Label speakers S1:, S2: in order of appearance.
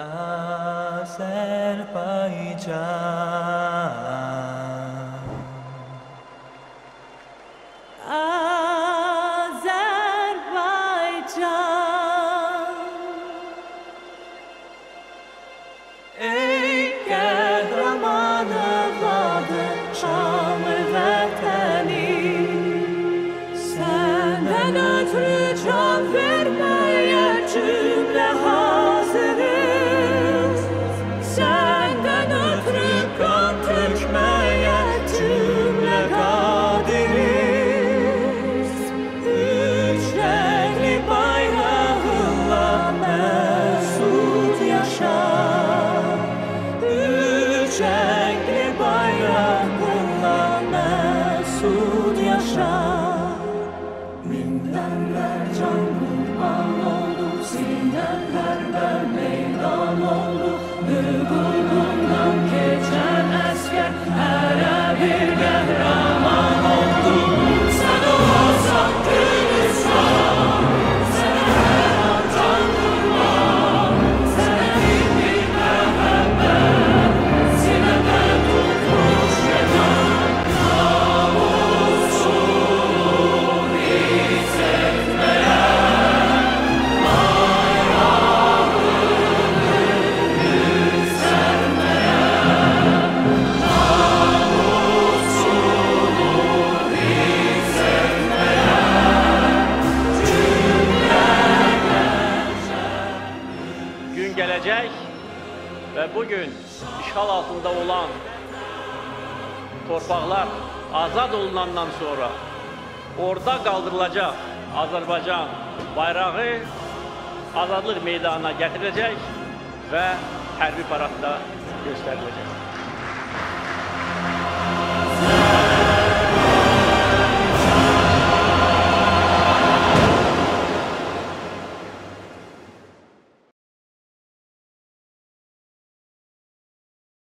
S1: Azerbaycan
S2: Azerbaycan
S1: Ey kahraman evladı şanlı vətəni.
S2: Senden ötürü can 山，云淡淡，长路茫茫。gələcək və bu
S3: gün işğal altında olan torpaqlar azad olunandan sonra orada qaldırılacaq Azərbaycan bayrağı azadlıq meydanına gətiriləcək və hərbi paradda göstəriləcək.